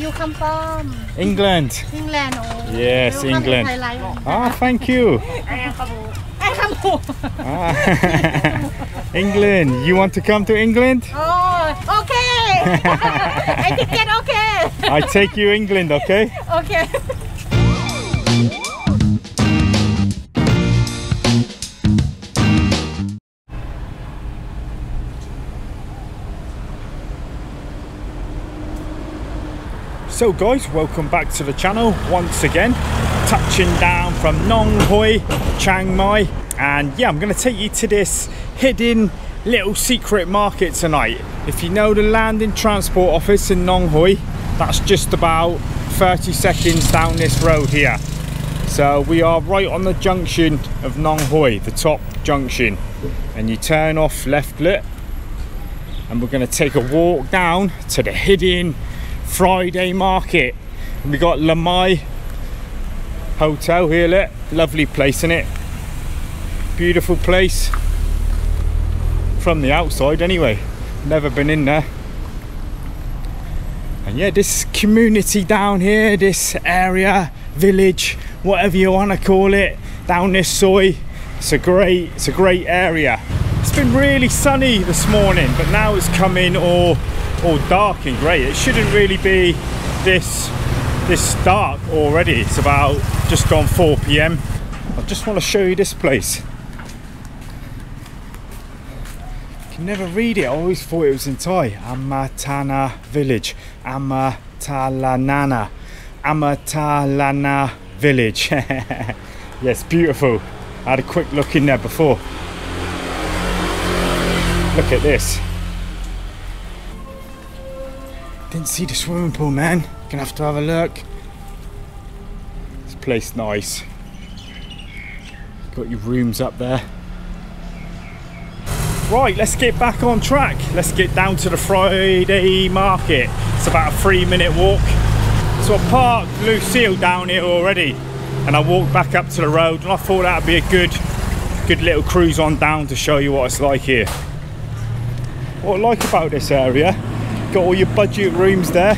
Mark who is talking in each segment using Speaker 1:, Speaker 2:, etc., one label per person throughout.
Speaker 1: you come from?
Speaker 2: England.
Speaker 1: England. Oh,
Speaker 2: Yes, England. Ah, thank you.
Speaker 1: I come home.
Speaker 2: Ah. England. You want to come to England?
Speaker 1: Oh, okay. I ticket okay.
Speaker 2: I take you England, okay?
Speaker 1: Okay.
Speaker 2: So guys, welcome back to the channel once again. Touching down from Nong Hoi, Chiang Mai. And yeah, I'm gonna take you to this hidden little secret market tonight. If you know the Landing Transport Office in Nong Hoi, that's just about 30 seconds down this road here. So we are right on the junction of Nong Hoi, the top junction. And you turn off left lit and we're going to take a walk down to the hidden Friday market. We got Lamai Hotel here, look. lovely place in it. Beautiful place from the outside anyway. Never been in there. And yeah, this community down here, this area, village, whatever you want to call it, down this soi, it's a great, it's a great area. It's been really sunny this morning, but now it's coming all, all dark and grey. It shouldn't really be this, this dark already. It's about just gone 4 p.m. I just want to show you this place. can never read it. I always thought it was in Thai. Amatana village. Amatalanana. Amatalana village. yes, beautiful. I had a quick look in there before. Look at this. Didn't see the swimming pool, man. Gonna have to have a look. This place nice. Got your rooms up there. Right, let's get back on track. Let's get down to the Friday market. It's about a three minute walk. So I parked Lucille down here already and I walked back up to the road and I thought that'd be a good good little cruise on down to show you what it's like here. What I like about this area, got all your budget rooms there.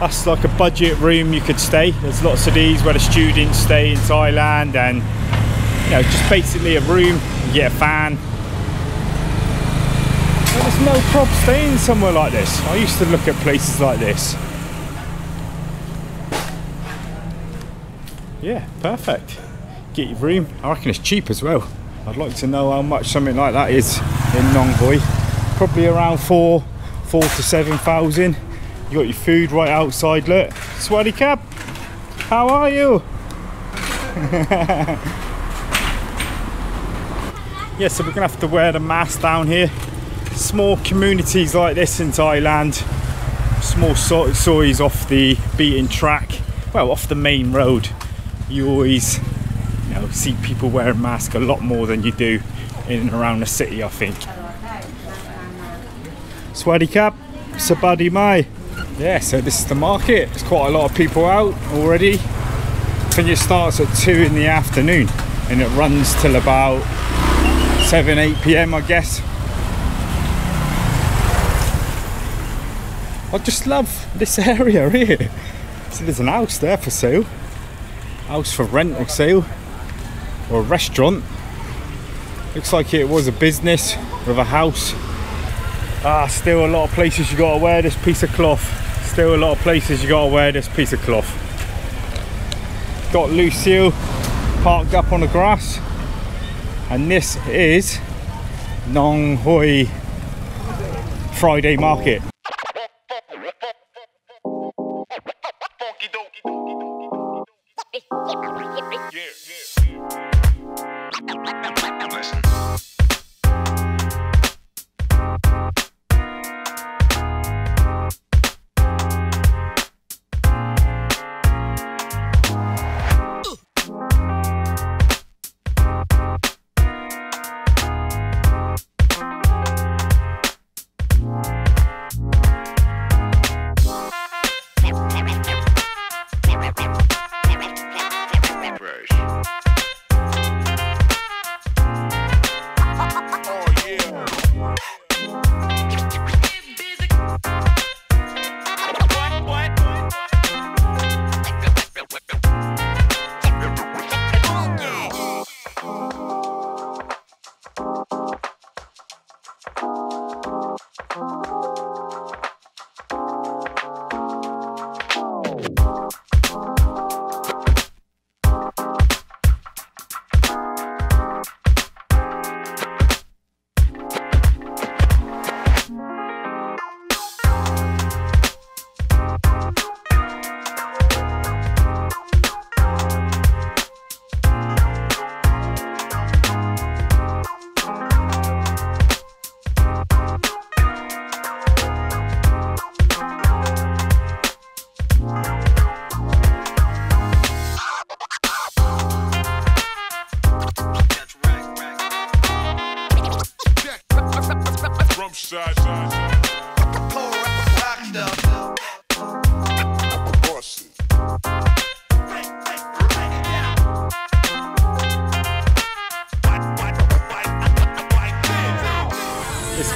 Speaker 2: That's like a budget room you could stay. There's lots of these where the students stay in Thailand and you know, just basically a room, you get a fan, well, there's no problem staying somewhere like this. I used to look at places like this. Yeah, perfect. Get your room. I reckon it's cheap as well. I'd like to know how much something like that is in Nong Hoi. Probably around four, four to seven thousand. You got your food right outside. Look, Swaddy cap. How are you? yeah, so we're gonna have to wear the mask down here small communities like this in Thailand, small so sois off the beaten track, well, off the main road, you always you know, see people wearing masks a lot more than you do in and around the city, I think. Swaddy Cap, Sabadi Mai. Yeah, so this is the market. There's quite a lot of people out already. I think it starts at 2 in the afternoon and it runs till about 7 8 pm, I guess. I just love this area here. See, there's an house there for sale. House for rent or sale. Or a restaurant. Looks like it was a business with a house. Ah, still a lot of places you gotta wear this piece of cloth. Still a lot of places you gotta wear this piece of cloth. Got Lucille parked up on the grass. And this is Nong Hoi Friday Market.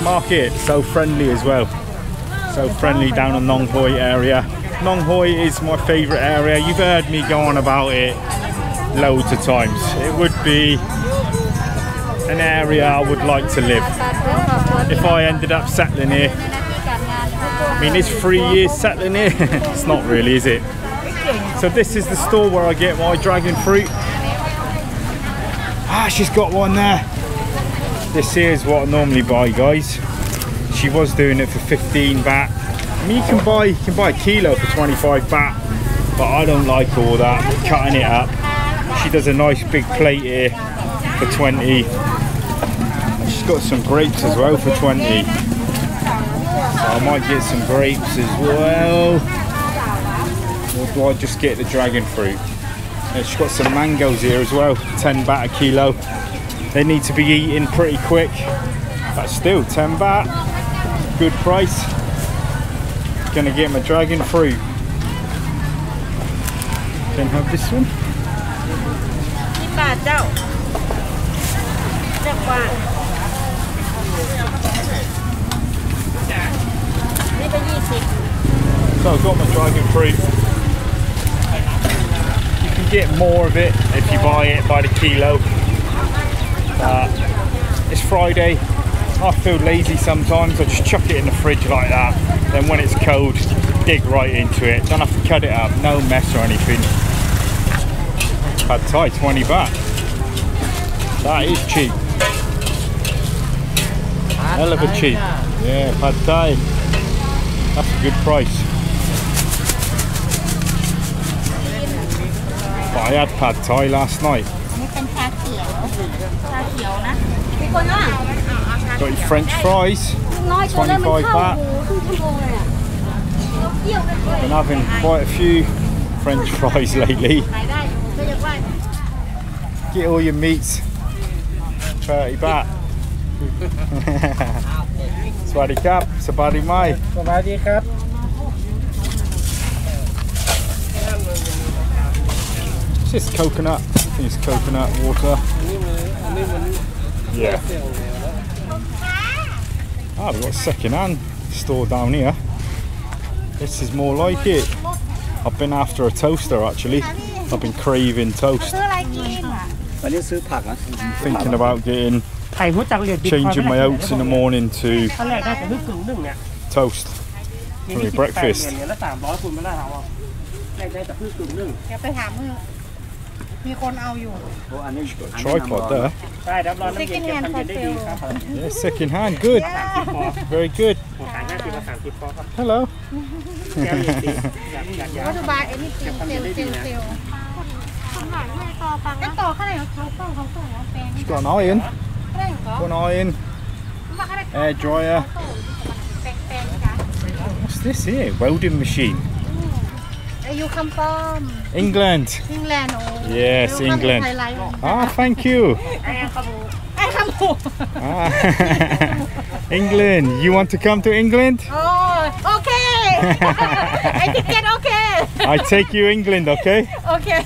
Speaker 2: Market. So friendly as well. So friendly down in Nong Hoi area. Nong Hoi is my favourite area. You've heard me go on about it loads of times. It would be an area I would like to live. If I ended up settling here, I mean it's three years settling here. it's not really, is it? So this is the store where I get my dragon fruit. Ah, she's got one there. This here is what I normally buy, guys. She was doing it for 15 baht. I mean, you can buy you can buy a kilo for 25 baht, but I don't like all that. Cutting it up. She does a nice big plate here for 20. And she's got some grapes as well for 20. So I might get some grapes as well. Or do I just get the dragon fruit? She's got some mangoes here as well, 10 baht a kilo. They need to be eating pretty quick. but still 10 baht. Good price. Gonna get my dragon fruit. Can have this one. So I've got my dragon fruit. You can get more of it if you buy it by the kilo. But it's Friday. I feel lazy sometimes. I just chuck it in the fridge like that. Then when it's cold, dig right into it. Don't have to cut it up. No mess or anything. Pad Thai, 20 baht. That is cheap. Hell of a cheap. Yeah, Pad Thai. That's a good price. But I had Pad Thai last night. Got your French fries, 25 baht. Been having quite a few French fries lately. Get all your meats, 30 baht. Swaddy cap, sabadi mai.
Speaker 3: Swaddy cap.
Speaker 2: It's just coconut. I think it's coconut water. Yeah. Ah, we've got second-hand store down here. This is more like it. I've been after a toaster actually. I've been craving toast.
Speaker 3: I'm
Speaker 2: thinking about getting changing my oats in the morning to toast for breakfast.
Speaker 3: มร้อยคุณไม่ได้เอาอ่ะแรกได้แต่พึ่งถึงหนึ่ง
Speaker 1: เดี๋ยวไปถามมือมีคนเอาอยู่
Speaker 3: โอ้อันนี้
Speaker 2: Tripod there.
Speaker 3: ได้รับรองน้ำเย็นเก็บทำเย็นได้ดีครับผม
Speaker 2: Yeah, second hand. Good.
Speaker 3: พอ
Speaker 2: Very good.
Speaker 3: หมดขายห้าสิบมาสามสิบพอครับ
Speaker 2: Hello.
Speaker 3: แก้วเย็นดีอยากอยากอยาก
Speaker 1: วัตถุบายไอ้นี่เซลล์เซลล์เซลล์เซลล์คนหายไม่ต่อปังต่อข้างไหนเขาต่อเขาต่อแปลง
Speaker 2: She's got an iron.
Speaker 1: ข้างไหนเขา
Speaker 2: Got an iron.
Speaker 1: ว่าข้างไหน
Speaker 2: Air dryer.
Speaker 1: แปลงแปลงจ้ะ
Speaker 2: What's this here? Welding machine.
Speaker 1: you come from?
Speaker 2: England. England.
Speaker 1: Oh. Yes, you England.
Speaker 2: Ah, thank you. ah. England. You want to come to England?
Speaker 1: Oh, okay. I think it okay.
Speaker 2: I take you England, okay?
Speaker 1: Okay.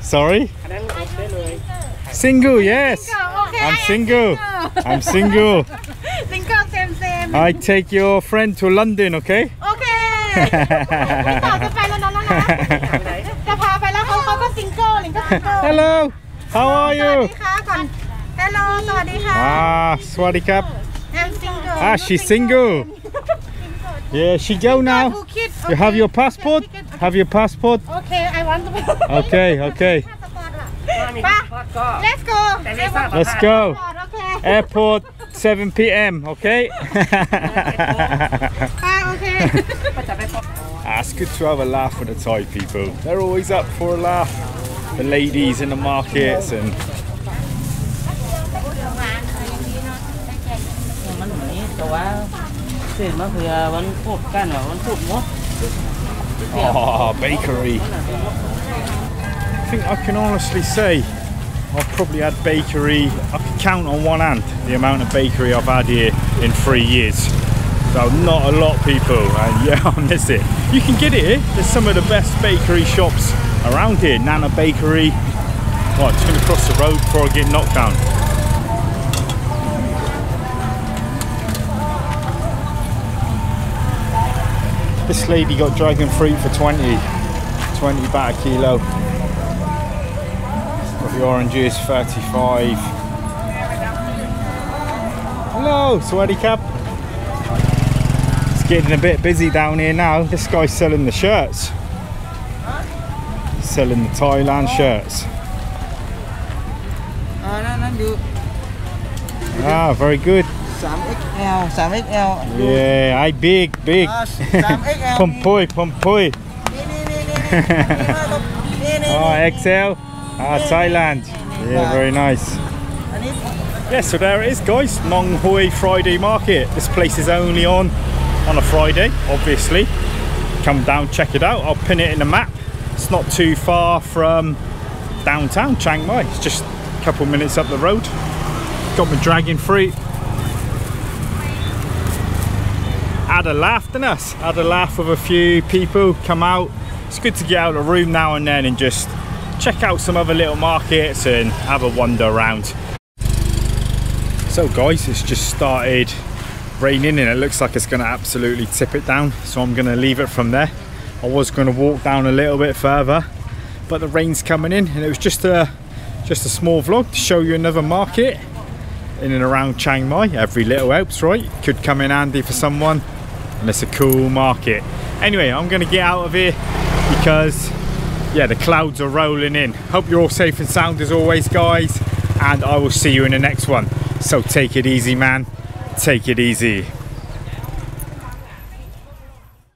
Speaker 2: Sorry? Single, yes. I'm, single. I'm single.
Speaker 1: single.
Speaker 2: I take your friend to London, okay?
Speaker 1: Okay. จะไปแล้วนะนะจะพาไปแล้วเขาเขาก็ซิงเกิลหลิงก็ซิงเกิล
Speaker 2: Hello. How are
Speaker 1: สวัส
Speaker 2: you?
Speaker 1: ดีค่ะก่อนฮัลโหลสวัสดีค่ะ
Speaker 2: Ah, Swaddy Cap.
Speaker 1: I'm single
Speaker 2: Ah, she's single. Yeah, she go now.
Speaker 1: Who kid
Speaker 2: You have your passport? Have your passport?
Speaker 1: Okay I want to
Speaker 2: Okay, okay.
Speaker 1: ไป
Speaker 3: ก็
Speaker 1: Let's go
Speaker 3: แต่ไม่ทราบ
Speaker 2: Let's go.
Speaker 1: โอเค
Speaker 2: Airport 7 p.m. Okay.
Speaker 1: ไ it's
Speaker 2: good to have a laugh with the Thai people. They're always up for a laugh. The ladies in the markets and oh, bakery. I think I can honestly say I've probably had bakery, I can count on one hand the amount of bakery I've had here in three years. So not a lot of people, and yeah, I miss it. You can get it here. There's some of the best bakery shops around here. Nana Bakery. Oh, I'm just gonna cross the road before I get knocked down. This lady got dragon fruit for 20, 20 baht a kilo. Of the orange is 35. Hello, Sweaty Cap. Getting a bit busy down here now. This guy's selling the shirts. Selling the Thailand shirts. Ah, very good.
Speaker 3: 3XL, 3XL.
Speaker 2: Yeah, I big, big.
Speaker 3: Ah, Pompoi, Poi.
Speaker 2: oh, XL. Ah, ah Thailand. Yeah, very nice.
Speaker 3: Yes,
Speaker 2: yeah, so there it is, guys. Nong Hoi Friday Market. This place is only on on a Friday, obviously. Come down, check it out. I'll pin it in the map. It's not too far from downtown Chiang Mai. It's just a couple minutes up the road. Got my dragon fruit. Had a laugh, didn't us? Had a laugh with a few people. Come out. It's good to get out of the room now and then and just check out some other little markets and have a wander around. So guys, it's just started raining and it looks like it's going to absolutely tip it down. So I'm going to leave it from there. I was going to walk down a little bit further, but the rain's coming in and it was just a just a small vlog to show you another market in and around Chiang Mai. Every little helps, right? Could come in handy for someone and it's a cool market. Anyway, I'm going to get out of here because yeah, the clouds are rolling in. Hope you're all safe and sound as always, guys, and I will see you in the next one. So take it easy, man. Take it easy.